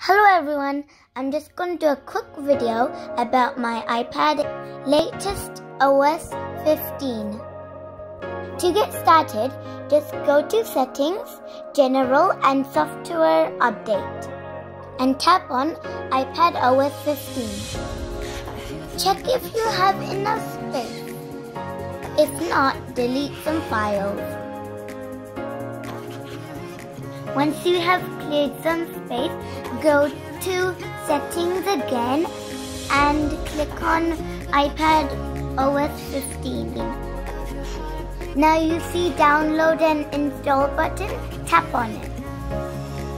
Hello everyone, I'm just going to do a quick video about my iPad latest OS 15. To get started, just go to Settings, General and Software Update and tap on iPad OS 15. Check if you have enough space. If not, delete some files. Once you have cleared some space, go to settings again and click on iPad OS 15. Now you see download and install button, tap on it.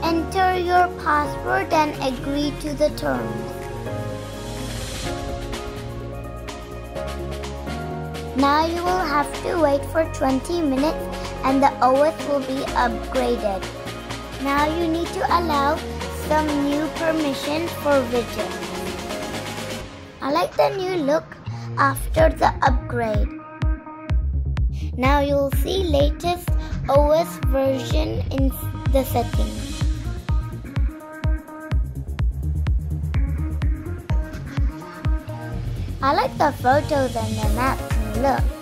Enter your password and agree to the terms. Now you will have to wait for 20 minutes and the OS will be upgraded. Now you need to allow some new permission for widgets. I like the new look after the upgrade. Now you'll see latest OS version in the settings. I like the photos and the maps look.